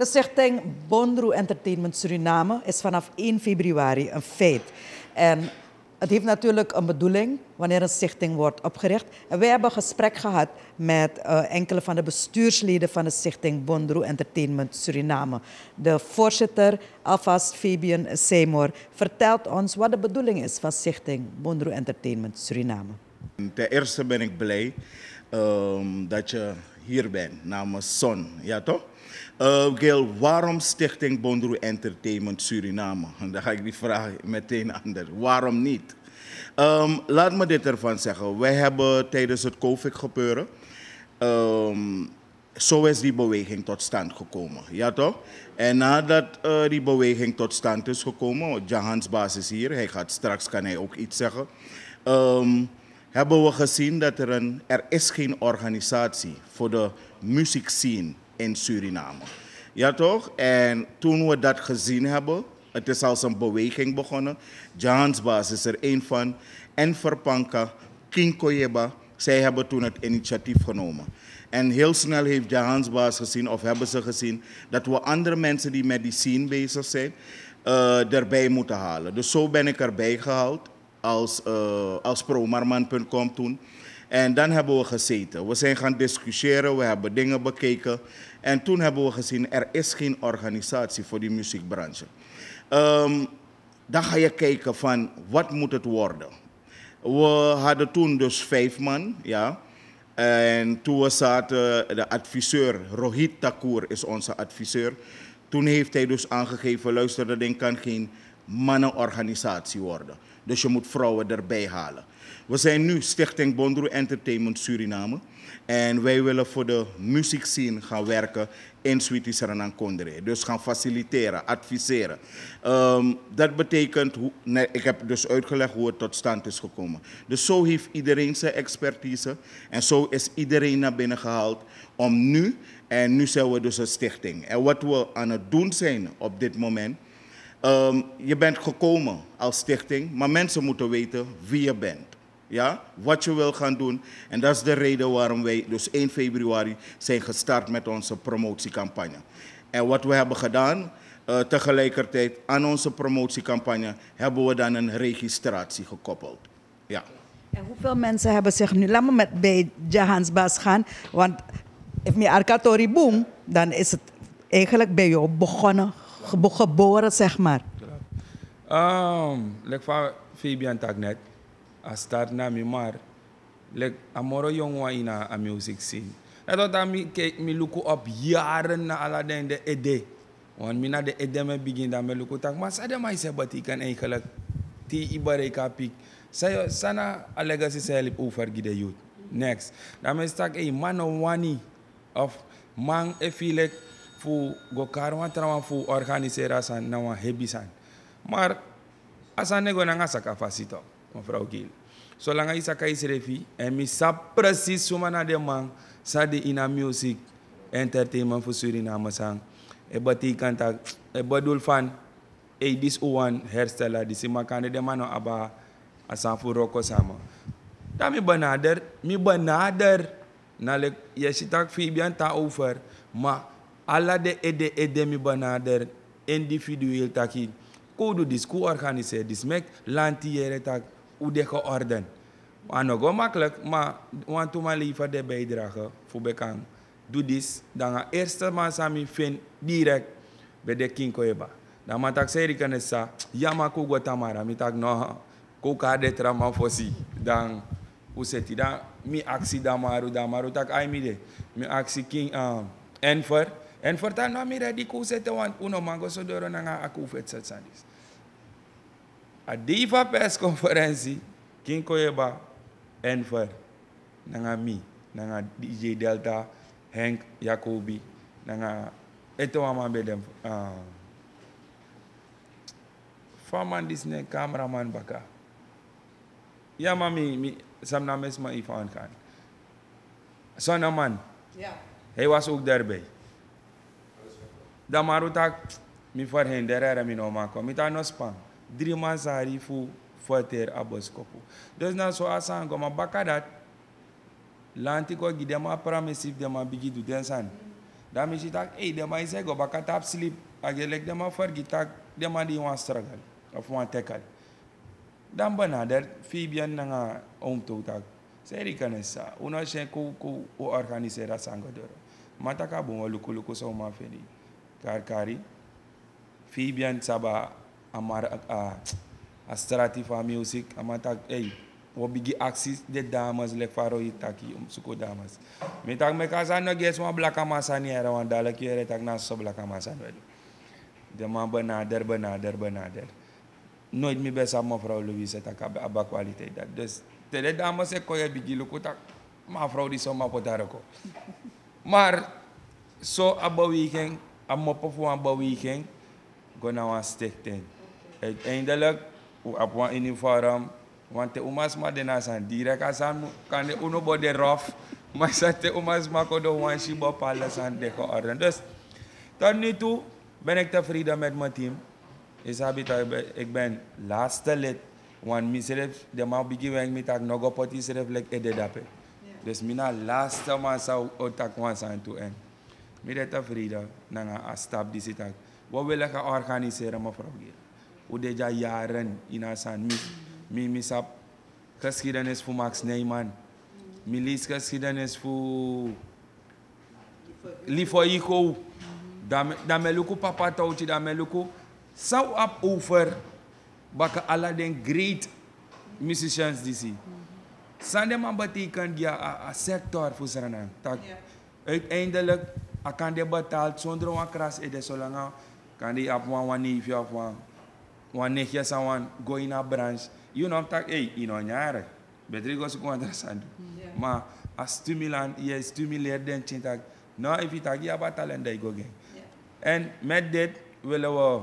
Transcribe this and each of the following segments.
De stichting Bondroe Entertainment Suriname is vanaf 1 februari een feit. En het heeft natuurlijk een bedoeling wanneer een stichting wordt opgericht. En wij hebben gesprek gehad met uh, enkele van de bestuursleden van de stichting Bondroe Entertainment Suriname. De voorzitter, alvast Fabian Seymour, vertelt ons wat de bedoeling is van stichting Bondroe Entertainment Suriname. Ten eerste ben ik blij um, dat je hier bent namens Son, ja toch? Uh, Gail, waarom Stichting Bondroe Entertainment Suriname? Dan ga ik die vraag meteen anders. Waarom niet? Um, laat me dit ervan zeggen. Wij hebben tijdens het COVID-gebeuren... Um, zo is die beweging tot stand gekomen. Ja toch? En nadat uh, die beweging tot stand is gekomen... Jahans baas is hier, hij gaat straks kan hij ook iets zeggen... Um, hebben we gezien dat er een... Er is geen organisatie voor de muziekscene in Suriname. Ja toch? En toen we dat gezien hebben, het is als een beweging begonnen. Jahansbaas is er één van. En Verpanka, King Koyeba, zij hebben toen het initiatief genomen. En heel snel heeft Jahansbaas gezien, of hebben ze gezien, dat we andere mensen die met bezig zijn, uh, erbij moeten halen. Dus zo ben ik erbij gehaald als, uh, als promarman.com toen. En dan hebben we gezeten. We zijn gaan discussiëren, we hebben dingen bekeken. En toen hebben we gezien, er is geen organisatie voor die muziekbranche. Um, dan ga je kijken van, wat moet het worden? We hadden toen dus vijf man, ja. En toen we zaten, de adviseur, Rohit Thakur is onze adviseur. Toen heeft hij dus aangegeven, luister, dat ding kan geen mannenorganisatie worden. Dus je moet vrouwen erbij halen. We zijn nu Stichting Bondroe Entertainment Suriname. En wij willen voor de muziekscene gaan werken in Sweetie Saranan Kondre. Dus gaan faciliteren, adviseren. Um, dat betekent, nee, ik heb dus uitgelegd hoe het tot stand is gekomen. Dus zo heeft iedereen zijn expertise. En zo is iedereen naar binnen gehaald om nu, en nu zijn we dus een stichting. En wat we aan het doen zijn op dit moment... Um, je bent gekomen als stichting, maar mensen moeten weten wie je bent. Ja, wat je wil gaan doen. En dat is de reden waarom wij dus 1 februari zijn gestart met onze promotiecampagne. En wat we hebben gedaan, uh, tegelijkertijd aan onze promotiecampagne, hebben we dan een registratie gekoppeld. Ja. En hoeveel mensen hebben zich nu, laat me met bij Jahansbas gaan, want if me Arkatori boom, dan is het eigenlijk bij jou begonnen, geboren zeg maar. Um, like van Fabian tak net, a start na mi mar like amoro jong wa ina a music scene. Dat dat mi kijk mi op jaren na ala den de ede. Want mi na de ede me begin dan me look tak maar sa de mai se bati kan eigenlijk ti ibare ka pik. Sa sana a legacy se help over gide youth. Next. Dan me stak e man wani of man e fu go karwa trawa fu organisera san na wa hebisan maar asan nego na ngasa capacito mevrouw Giel. Zolang isa kay refi en mi sa precies suma de man sa de ina music entertainment voor Suriname sang. E bati kanta e badul fan e dis uwan herstella di sima kande de mano aba asan fu roko sama. Da mi benader, mi benader na le yesitak Fabian ta over, ma alla de ede ede mi benader individueel taki. Kudu dis ku organiseer dis mek lantiere tak hoe de geordend. Maar nog makkelijk, maar want toen mijn liever de bijdrage voor bekang. Doe dit, dan ga eerste maar sami vind direct bij de kinkoeba. Dan moet ik zeggen, sa, ja maar tamara, mi tak no, kuka de trama fosi. Dan, hoe hij dan? Mi actie damaru, damaru tak ai mi de. Mi actie king, um. Enfer tan no mi ready ku zette, want uno mango so doro nga aku vet zet sadis. A diva persconferentie, King Koyeba, Enver, nanga mi, nanga DJ Delta, Henk Jacobi, nanga ito mama bedem. Uh, Faman Disney cameraman baka. Ja mami, mi sam na mes ma ifan kan. Son man. Ja. Hij was ook daarbij. damaru tak mi for henderere mi no mako mi ta no span drima zari fu foter aboskopu desna so asan go ma bakadat lanti ko gide ma pramesif de ma bigi du densan da mi tak ei eh, de ma ise go bakatap slip agelek de ma for gitak de ma di wan struggle of wan tekal dan banader fi bien nanga om to tak seri kanesa una shen ko ko o organiser asangodoro mataka bon lukuluko so ma feni Kar kari. Fabian saba amar a a strati fa music amata hey wo bigi axis de damas lek faro itaki um suko damas. Me tak me casa no ges ma blaka masani era wan dala ki era tak na so blaka masan wedu. De man benader benader benader. Nooit best aan mevrouw Louise tak abba kwaliteit dat. Dus de dames ik kon je bigi luku tak mevrouw die zo ma potaroko. Maar zo abba weekend, amoppo voor abba weekend, go naar een stichting. Uiteindelijk, op een uniform, want de umas maar de nasan direct als aan kan de uno bode rof, maar zet de umas maar ko de one shiba palace aan de georden. Dus tot nu toe ben ik tevreden met mijn team. Is habita ik ben laatste lid, want misref de man bigi weng mi tak nogo poti sref lek ede dape. Dus mina laatste man zou wan zijn toe en. Mi de tevreden na een stap die zit Wat willen gaan organiseren mevrouw Gier? Hoe deed je jaren in Asan? Mi, mi, mi sap geschiedenis voor Max Neyman. Mi lees geschiedenis voor Lifo Iko. Dan me luku papa touwtje, dan me luku. Zou op over bakken alle den great musicians die zie. Sande man betekent ja a sector voor Suriname. Tak uiteindelijk a kan de betaald zonder een kras ede zolang kan die op een one neefje of one one nichtje sa one go in a branch. You know tak hey in een jaar. Beter go zoeken wat sandu. Maar als stimulant je stimuleert den chintak. Nou if you tak talent dai go gang. En met dit willen we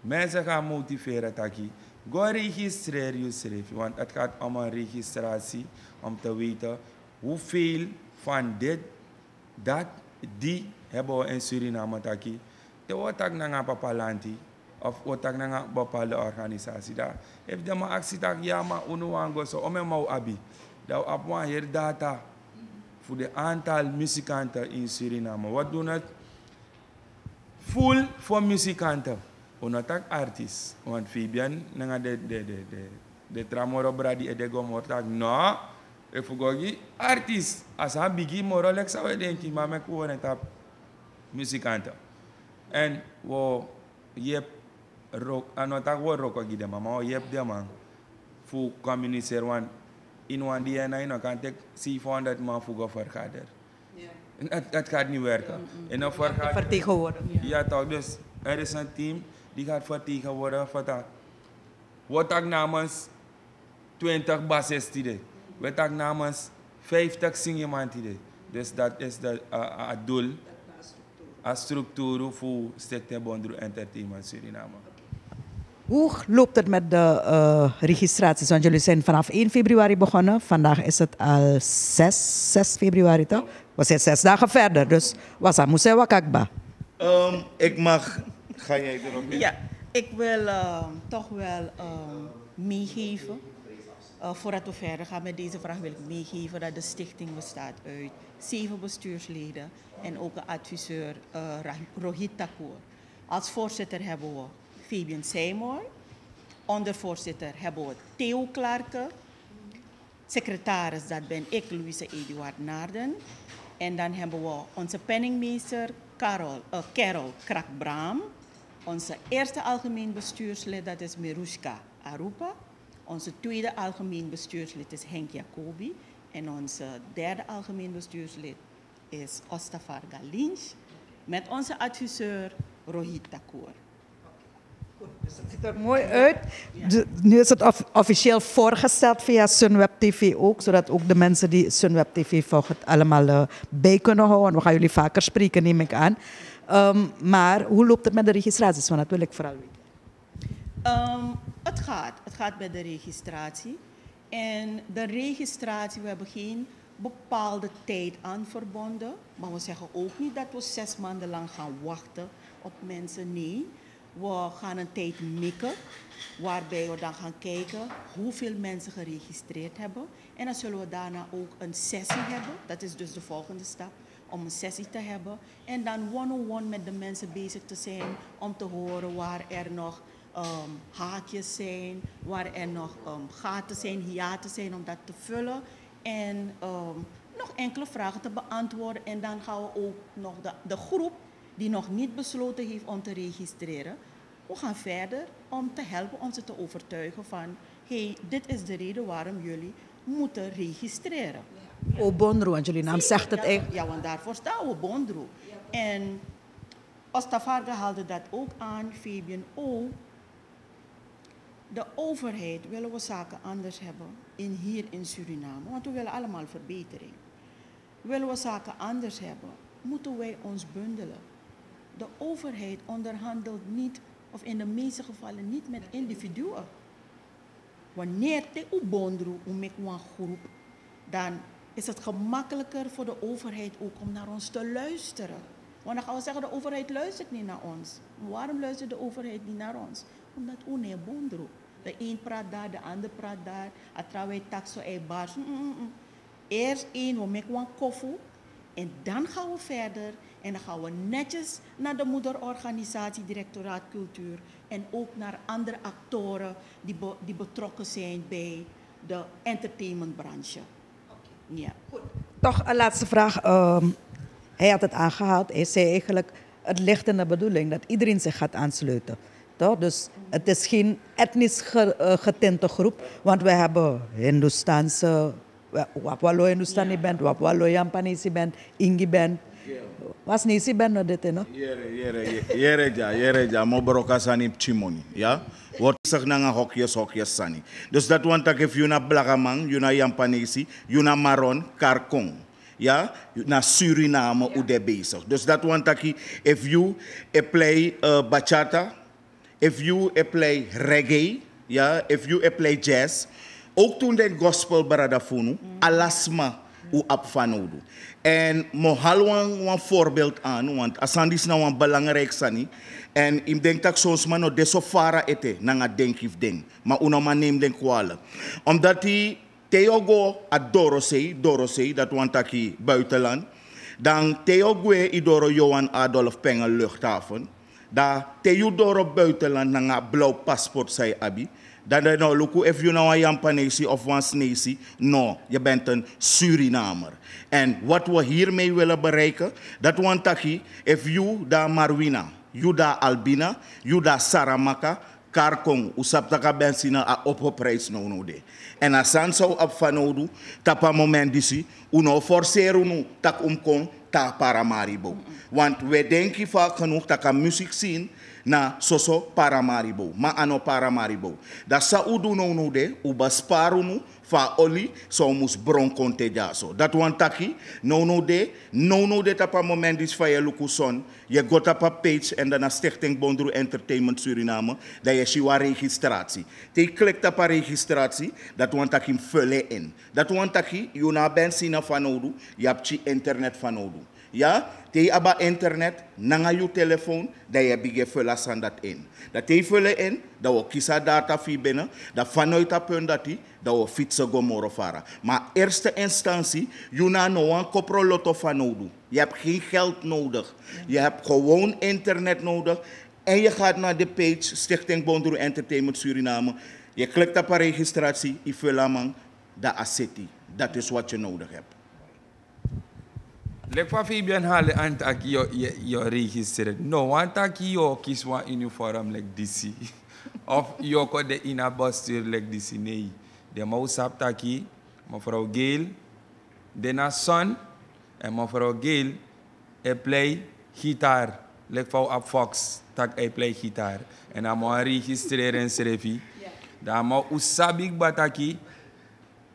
mensen gaan motiveren taki. Go registreer jezelf, want het gaat om een registratie om te weten hoeveel van dit, dat, die hebben we in Suriname taki. Wordt ook naar een bepaald of ook naar een bepaalde organisatie daar. If de maar actie tak ja maar unu wango so om en mau abi. Dat op hier data voor de aantal muzikanten in Suriname. Wat doen het? Full voor muzikanten. Unatak artis, want Fabian nanga de de de de de tramoro bradi e de go mortak no e fugogi artis asa bigi moro lek sa den ki mame ku wona tap musikanta en wo yep rock anotak wo rock gi de mama wo yep de man fu communicer wan in wan die na ino kan tek 400 man fu go vergader het, het gaat niet werken. En dan vergader, Vertegenwoordigen. ja, toch. Dus er is een team die gaat vertegenwoordigen voor dat. Wat ook namens 20 bassisten. Wat ook namens 50 zingers. Dus dat is de, uh, het doel. Als structuur voor Stichting Bondro Entertainment Suriname. Hoe loopt het met de uh, registraties? Want jullie zijn vanaf 1 februari begonnen. Vandaag is het al 6, 6 februari toch? We zijn zes dagen verder. Dus was dat moest wakakba? Um, ik mag. Ga jij erop in? Ja, ik wil uh, toch wel uh, meegeven. Uh, voordat we verder gaan met deze vraag wil ik meegeven dat de stichting bestaat uit zeven bestuursleden en ook een adviseur uh, Rohit Thakur. Als voorzitter hebben we Fabian Seymour. Ondervoorzitter hebben we Theo Clarke. Secretaris, dat ben ik, Louise Eduard Naarden. En dan hebben we onze penningmeester Carol, uh, Carol Krakbraam. Onze eerste algemeen bestuurslid, dat is Merushka Arupa. Onze tweede algemeen bestuurslid is Henk Jacobi. En onze derde algemeen bestuurslid is Ostafar Galinch. Met onze adviseur Rohit Thakur. Dus het ziet er mooi uit. De, nu is het of, officieel voorgesteld via Sunweb TV ook, zodat ook de mensen die Sunweb TV volgen het allemaal uh, bij kunnen houden. We gaan jullie vaker spreken, neem ik aan. Um, maar hoe loopt het met de registraties? Want dat wil ik vooral weten. Um, het gaat. Het gaat bij de registratie. En de registratie, we hebben geen bepaalde tijd aan verbonden. Maar we zeggen ook niet dat we zes maanden lang gaan wachten op mensen. Nee. We gaan een tijd mikken, waarbij we dan gaan kijken hoeveel mensen geregistreerd hebben. En dan zullen we daarna ook een sessie hebben. Dat is dus de volgende stap. om een sessie te hebben. En dan one-on-one met de mensen bezig te zijn om te horen waar er nog ehm, haakjes zijn, waar er nog ehm, gaten zijn, hiaten zijn om dat te vullen. En ehm, nog enkele vragen te beantwoorden. En dan gaan we ook nog de, de groep die nog niet besloten heeft om te registreren. We gaan verder om te helpen om ze te overtuigen van... hé, hey, dit is de reden waarom jullie moeten registreren. O Bondro, want jullie naam zegt het Ja, echt. Ja, want daarvoor staan we Bondro. En Ostavarga haalde dat ook aan, Fabian ook. De overheid willen we zaken anders hebben in, hier in Suriname, want we willen allemaal verbetering. Willen we zaken anders hebben, moeten wij ons bundelen. De overheid onderhandelt niet, of in de meeste gevallen niet met individuen. Wanneer te ubondru met een groep, dan is het gemakkelijker voor de overheid ook om naar ons te luisteren. Want dan gaan we zeggen, de overheid luistert niet naar ons. Waarom luistert de overheid niet naar ons? Omdat we niet bondru. De een praat daar, de ander praat daar. Atrawai taxo e baas. Mm, mm, mm. Eerst één, we maken een koffie. En dan gaan we verder. En dan gaan we netjes naar de moederorganisatie, directoraat cultuur. En ook naar andere actoren die, be- die betrokken zijn bij de entertainmentbranche. Ja. Toch een laatste vraag. Ehm, hij had het aangehaald. Hij zei eigenlijk, het ligt in de bedoeling dat iedereen zich gaat aansluiten. Toch? Dus het is geen etnisch ge, eh, getinte groep. Want we hebben Hindoestaanse, Wapwalo Hindoestani band, Wapwalo Jampanese band, Ingi band. Was Nisi band nou dit, no? Yere, yere, yere ja, yere ja, mo broka sani chimoni, ja? Wat zeg na nga hokjes, hokjes sani. Dus dat want dat if you na Blagamang, you na Jampanesi, you na Maron, Karkong. Ja, na Suriname hoe de bezig. Dus dat want dat if you play uh, bachata, if you play reggae, ja, if you play jazz, ook toen de gospel baradafunu, alasma u apfanodu. En mo halwan een voorbeeld aan, want asandis nou een belangrijk sani. En ik denk dat soms man no deso fara ete na nga denk if ding. Maar uno man neem den kwale. Omdat hij Theo go a Dorosei, Dorosei, dat want taki buitenland. Dan gue idoro Johan Adolf Pengel luchthaven. Da Theo doro buitenland na blauw paspoort zei abi. Dan dan nou luku if you nou een Jampanese of een Snesi. No, je bent een Surinamer. En wat we hiermee willen bereiken, dat want taki if you da Marwina, you da Albina, you da Saramaka, karkong usaptaka bensina a oppo prijs no no de. En a san so op fanodu tapa moment disi uno forceru nu tak umkon ta paramaribo. Want we denken vaak genoeg dat kan muziek zien na soso paramaribo, ma ano paramaribo. Da sa udu no no de, uba sparu nu fa oli so mus bron konte jaso. Dat wan taki, no no de, no no de tapa moment dis fa je luku son, je got op een page en dan Stichting Bondru Entertainment Suriname, dat je waar registratie. Je klikt op een registratie, dat je vullen in. Dat dat je, je na benzine van nodig, je internet van nodig. Ja, te aba internet, nanga je telefoon, dat je bige san dat in. Dat je vullen in, dat we kiezen data fi binnen, dat vanuit dat punt dat die, dat we fietsen go moro fara. Maar eerste instantie, je na no een kopro lotto van nodig. Je hebt geen geld nodig. Je hebt gewoon internet nodig. En je gaat naar de page Stichting Bondru Entertainment Suriname. Je klikt op een registratie, je vult aan, dat assetti. Dat is wat je nodig hebt. Lek van Fabian hale antak yo yo, yo registreren. No, antak yo kies wan uniform like DC. of yo ko de ina bestuur like DC. Nee. De mau sap taki, mevrouw Geel, de na son, en mevrouw Geel, e play gitaar. Lek van op Fox, tak e play gitaar. En dan mau registreren en schrijven. Dan mau usabik bataki,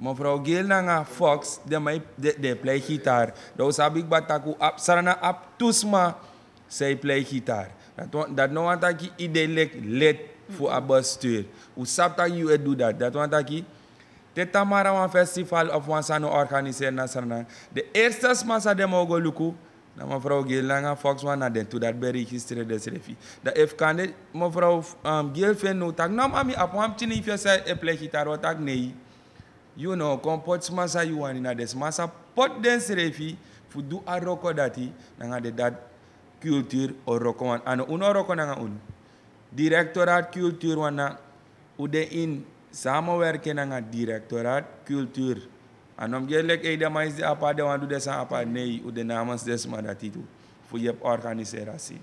Mevrouw Geel nanga Fox, de mij de, de play gitaar. Dat sabi ik bataku ap sarana ap tusma, zij play gitaar. Dat dat no want dat idee lek let voor a bestuur. Hoe sap dat je doet dat? Dat want dat te tamara een festival of een sano na sarana. De eerste massa de mogo luku. Na mevrouw Geel nanga Fox wan na den to dat be registreerd des refi. Dat if kan mevrouw um, Geel fen no tak nam ami ap wam tini if je say e play gitaar wat tak nee you know, kom pot masa you want in des masa pot den serefi Fu du a roko dati, nanga de dat cultuur o roko wan. Ano uno roko nanga un. Directoraat cultuur wana ude in samenwerken nanga directoraat cultuur. Anom gelek e de mais de apa de wan de san apa nee ude namens des ma dati tu. Fu je organiseratie.